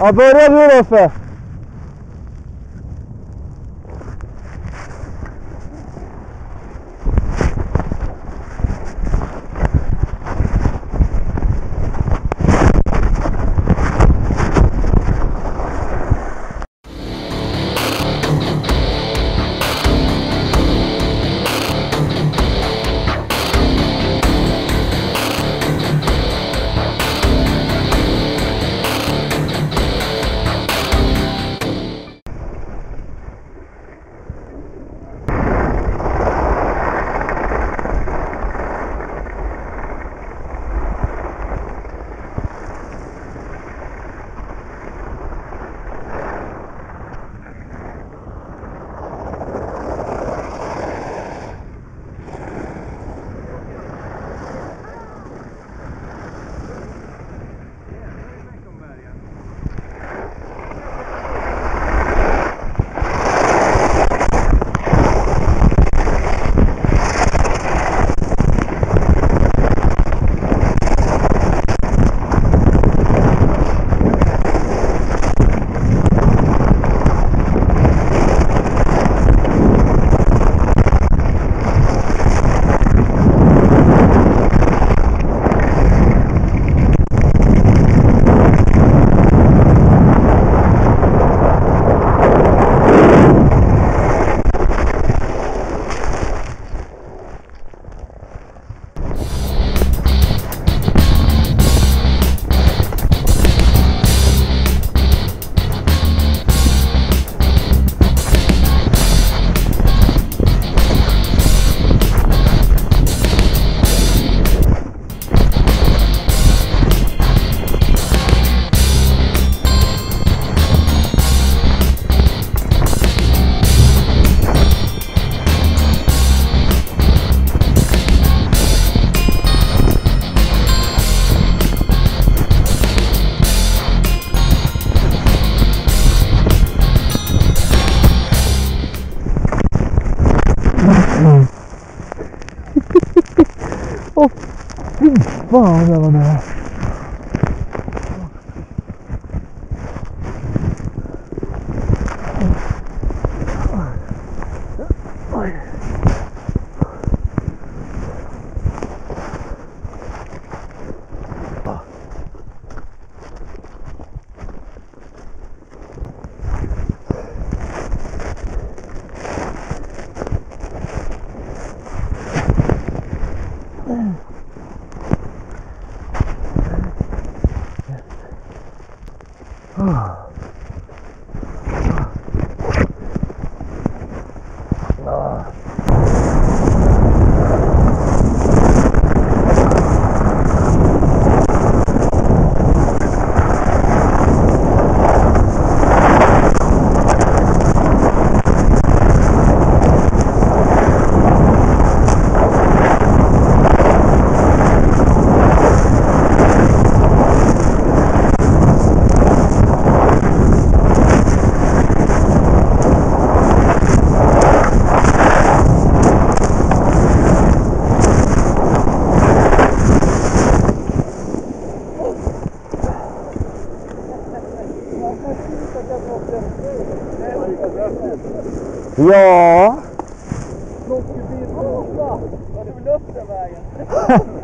Abone ol Rafa. Fy fan det var nära. Ja. Var det luft den vägen?